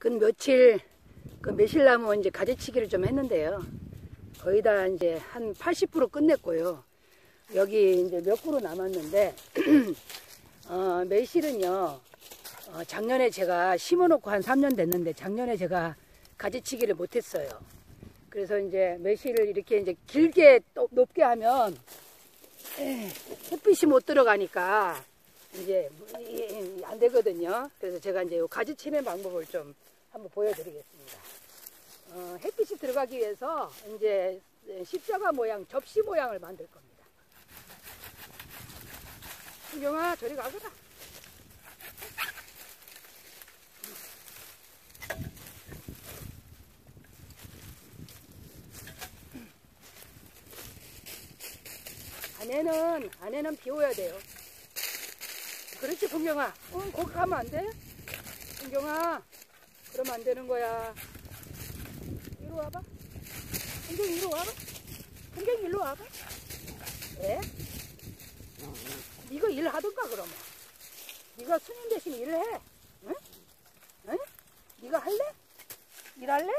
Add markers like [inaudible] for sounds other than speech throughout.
그 며칠 그 매실나무 이제 가지치기를 좀 했는데요. 거의 다 이제 한 80% 끝냈고요. 여기 이제 몇 그루 남았는데 [clears throat] 어, 매실은요. 어, 작년에 제가 심어놓고 한 3년 됐는데 작년에 제가 가지치기를 못했어요. 그래서 이제 매실을 이렇게 이제 길게 또 높게 하면 에, 햇빛이 못 들어가니까 이제 안 되거든요. 그래서 제가 이제 가지 치는 방법을 좀 한번 보여드리겠습니다. 어, 햇빛이 들어가기 위해서 이제 십자가 모양, 접시 모양을 만들 겁니다. 신경아, 저리 가거라. 안에는, 안에는 비워야 돼요. 그렇지, 풍경아. 응, 거기 가면 안 돼? 풍경아, 그러면 안 되는 거야. 이리 와봐. 풍경 이리 와봐. 풍경 이리 와봐. 왜? 이거 일하던가, 그러면. 네가 스님 대신 일을 해. 응? 응? 네가 할래? 일할래?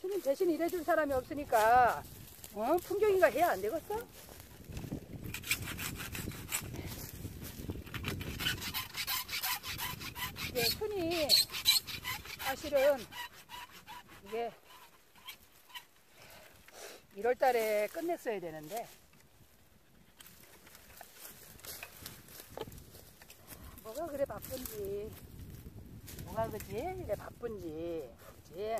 스님 대신 일해줄 사람이 없으니까 어? 풍경이가 해야 안 되겠어? 손이 사실은 이게 1월 달에 끝냈어야 되는데 뭐가 그래 바쁜지 뭐가 그지? 이래 바쁜지 그지?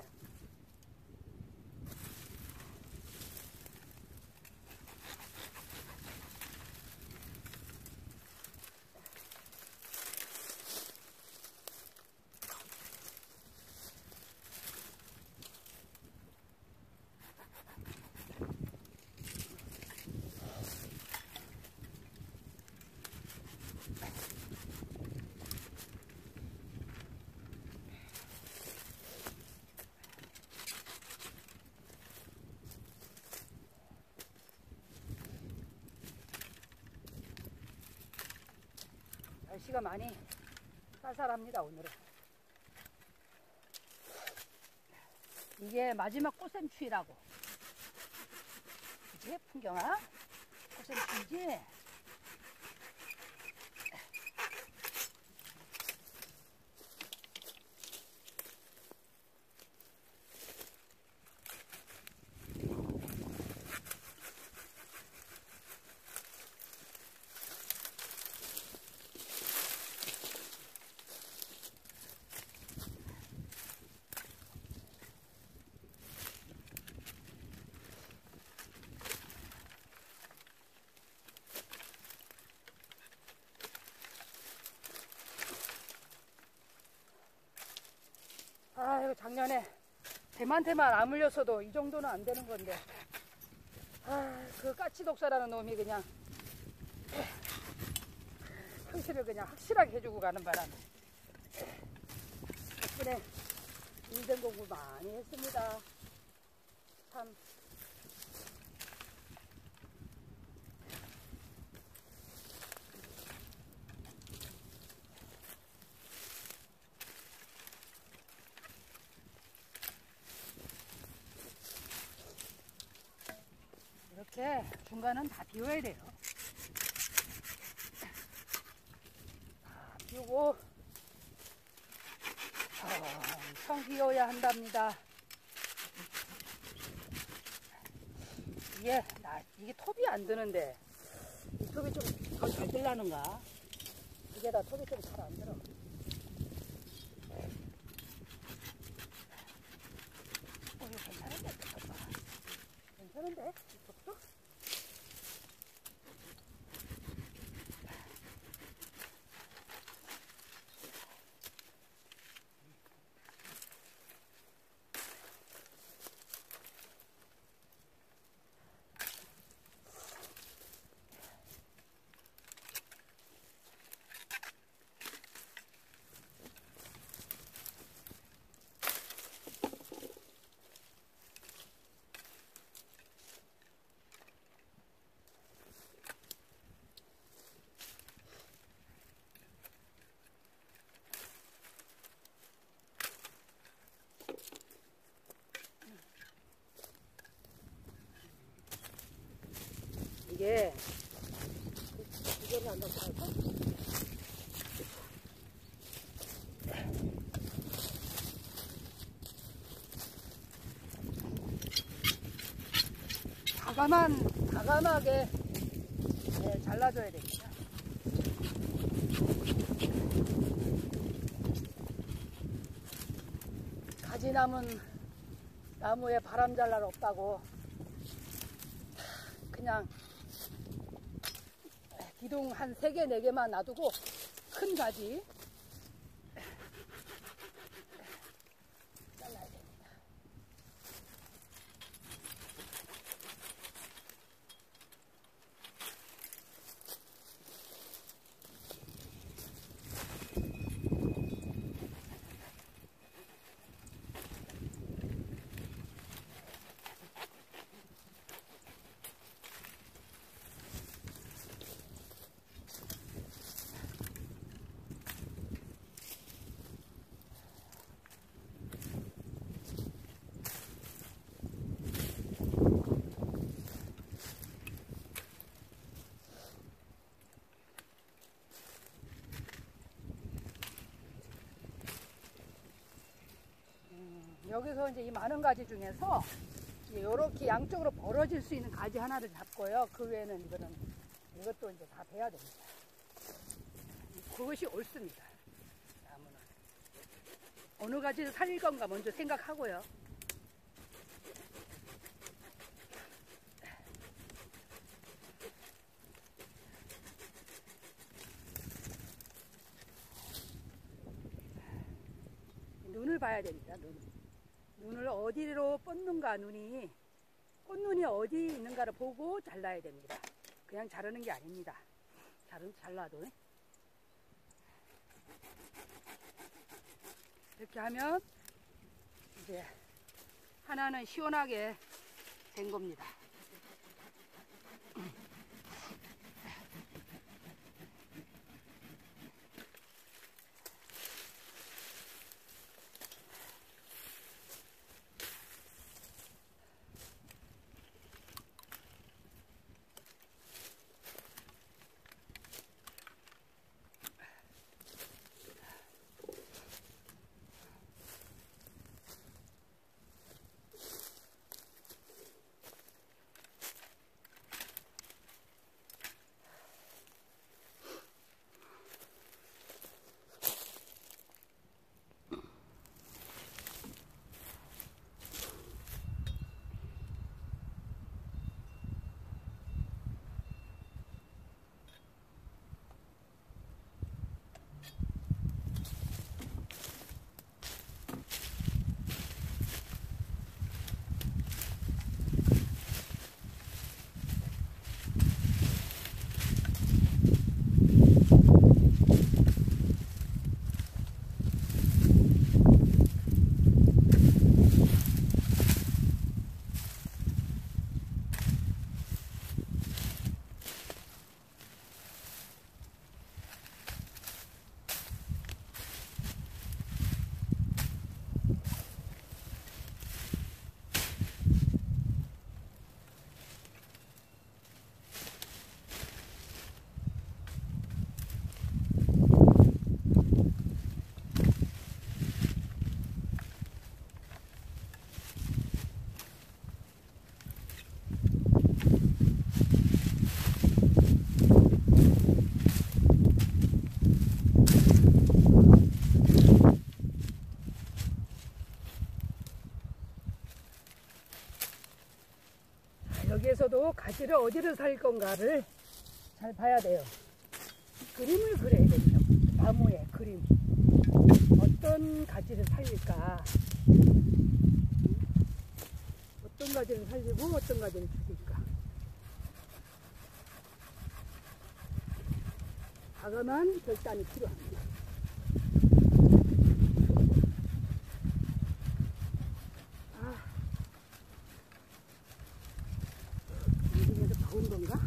날씨가 많이 쌀쌀합니다 오늘은 이게 마지막 꽃샘추위라고 그치 풍경아? 꽃샘추위지? 아이고 작년에 대만테만 안 물렸어도 이 정도는 안 되는 건데. 아 그 까치독사라는 놈이 그냥 형실을 그냥 확실하게 해주고 가는 바람에 덕분에 인생 공부 많이 했습니다 이렇게 중간은 다 비워야 돼요. 다 비우고 청 비워야 한답니다. 이게 나 이게 톱이 안 드는데 이 톱이 좀더잘 들라는가? 이게 다 톱이 좀 잘 안 들어. 어, 이거 괜찮은데. 괜찮은데? 가지에 이거를 안 넣고 할까? 다감한, 다감하게 네, 잘라줘야 됩니다. 가지 남은 나무에 바람 잘 날 없다고 그냥 기둥 한 3개, 4개만 놔두고 큰 가지 여기서 이제 이 많은 가지 중에서 이렇게 양쪽으로 벌어질 수 있는 가지 하나를 잡고요. 그 외에는 이거는 이것도 이제 다 돼야 됩니다. 그것이 옳습니다. 나무는 어느 가지를 살릴 건가 먼저 생각하고요. 눈을 봐야 됩니다. 눈. 눈을 어디로 뻗는가 눈이 꽃눈이 어디 있는가를 보고 잘라야 됩니다. 그냥 자르는 게 아닙니다. 자른 잘라도 이렇게 하면 이제 하나는 시원하게 된 겁니다. 가지를 어디를 살 건가를 잘 봐야 돼요. 그림을 그려야 됩니다. 나무에 그림. 어떤 가지를 살릴까? 어떤 가지를 살리고 어떤 가지를 죽일까? 과감한 결단이 필요합니다. 아, 여기에서 더운 건가?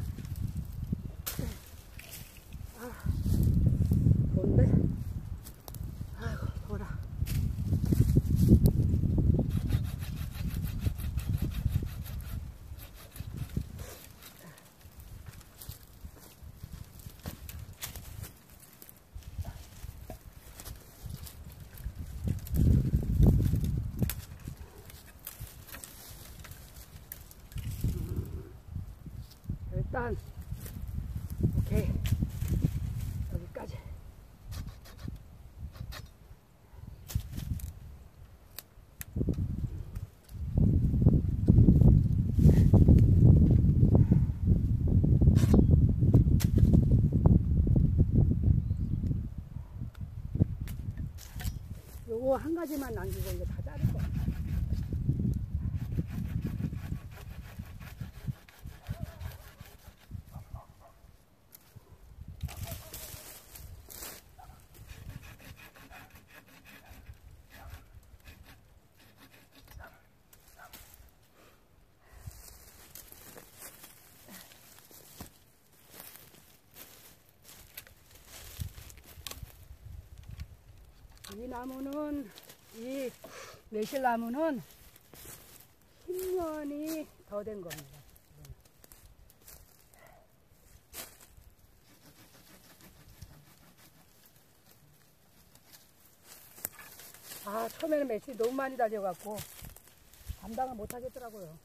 아, 더운데? 아이고, 더워라. 요거 한 가지만 남기고 이거 다 자를 거야. 이 나무는 이 매실나무는 10년이 더 된 겁니다. 아 처음에는 매실 너무 많이 달려갖고 감당을 못 하겠더라고요.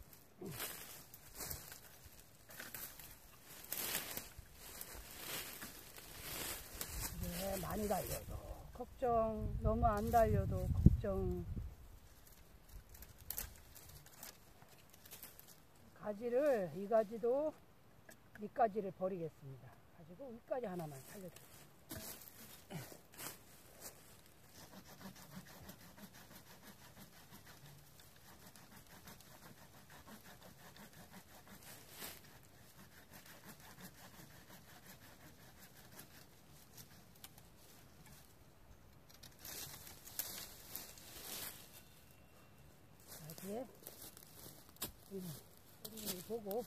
네, 많이 달려도 걱정, 너무 안 달려도 걱정. 가지를, 이 가지도 밑가지를 버리겠습니다. 가지고 윗가지 하나만 살려드릴게요. 가지에 음, 소리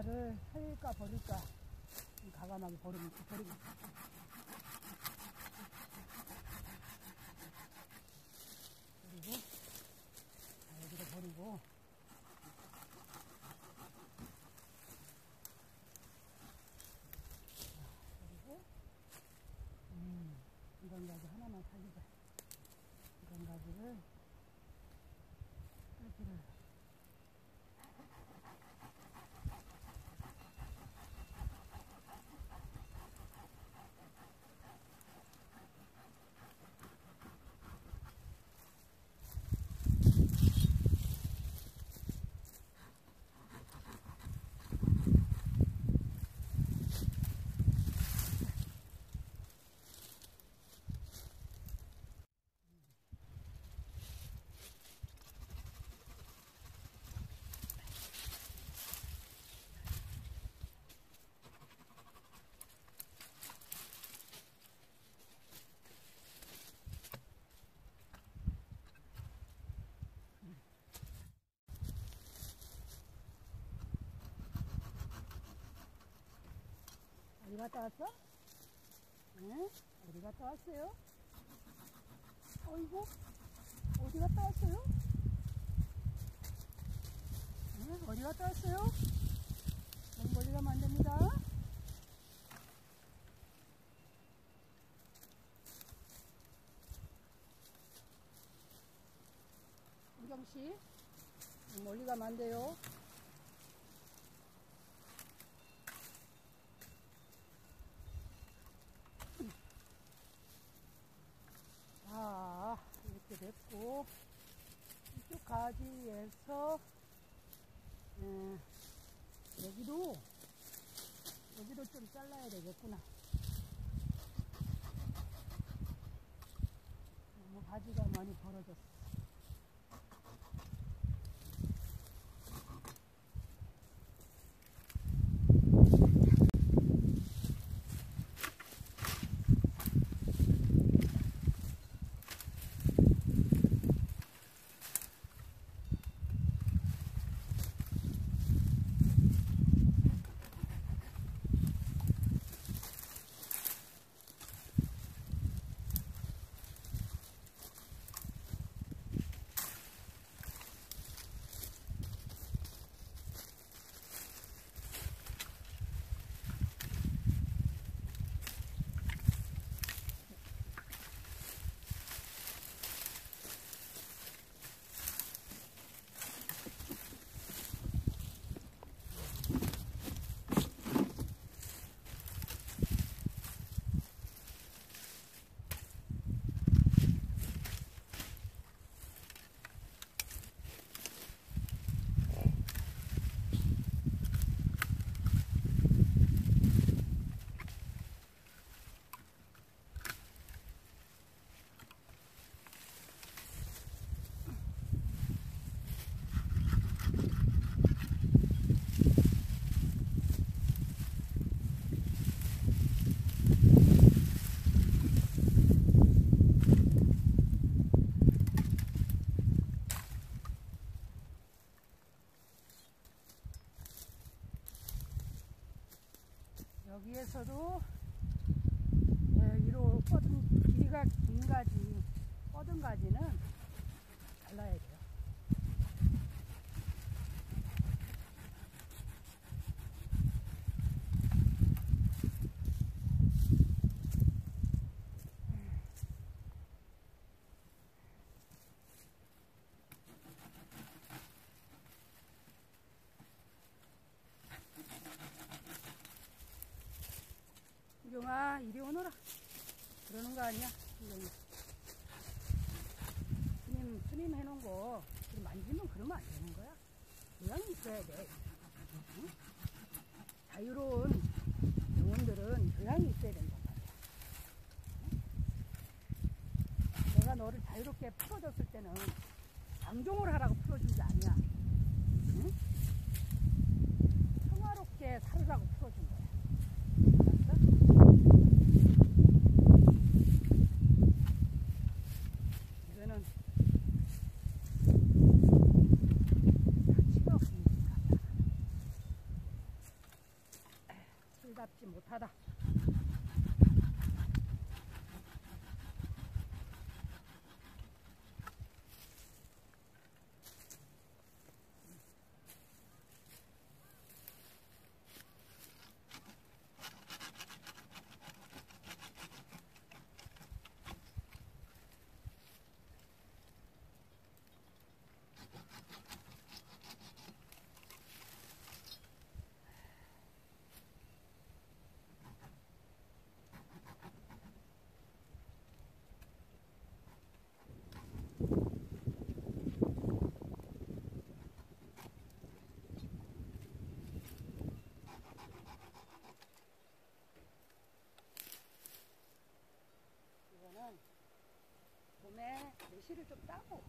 야를 살릴까 버릴까? 가감하게 버리면 버리고 그리고 여기다 버리고. 그리고 음, 이런 가지 하나만 살리자. 이런 가지를 가지를 갔다 왔어? 응? 어디 갔다 왔어요? 어이구, 어디 갔다 왔어요? 응? 어디 갔다 왔어요? 너무 멀리 가면 안 됩니다. 은경씨, 멀리 가면 안 돼요. 자, 이렇게 됐고, 이쪽 가지에서, 음, 여기도, 여기도 좀 잘라야 되겠구나. 너무 가지가 많이 벌어졌어. 여기에서도 예, 위로 뻗은 길이가 긴 가지, 뻗은 가지는 잘라야 돼요. 유경아 이리 오너라 그러는 거 아니야 유경이 스님 스님 해놓은 거 만지면 그러면 안 되는 거야 교양이 있어야 돼 응? 자유로운 영혼들은 교양이 있어야 말이야 응? 내가 너를 자유롭게 풀어줬을 때는 방종을 하라고 풀어준 게 아니야 응? 평화롭게 살으라고 풀어준 거야 알았어? 이거는 가치가 없으니까 슬답지 못하다 이거는 봄에 매실을 좀 따고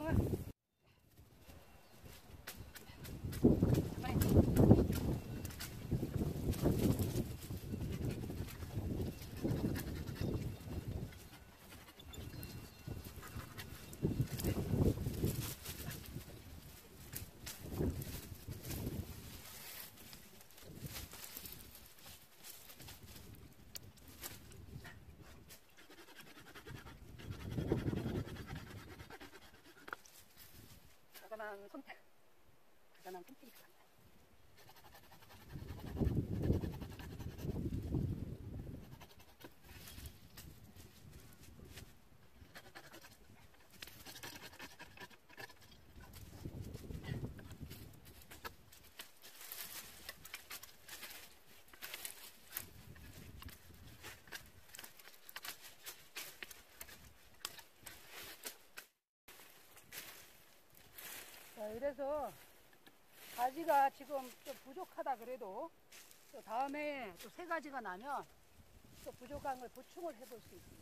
Поїхали. 다단한 선택. 다단 이래서 가지가 지금 좀 부족하다 그래도 또 다음에 또 세 가지가 나면 또 부족한 걸 보충을 해볼 수 있습니다.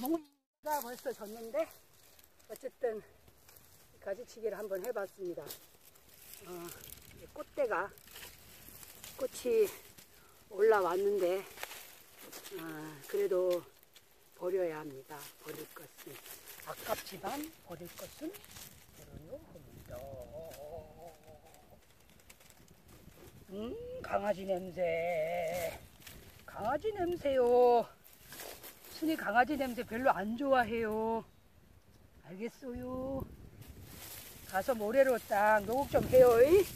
몽가 벌써 졌는데 어쨌든 가지치기를 한번 해봤습니다. 어, 꽃대가 꽃이 올라왔는데 아, 그래도 버려야 합니다. 버릴 것은 아깝지만 버릴 것은 버려야 합니다. 음 강아지 냄새 강아지 냄새요. 순이 강아지 냄새 별로 안 좋아해요. 알겠어요. 가서 모래로 딱 녹음 좀 해요. 이?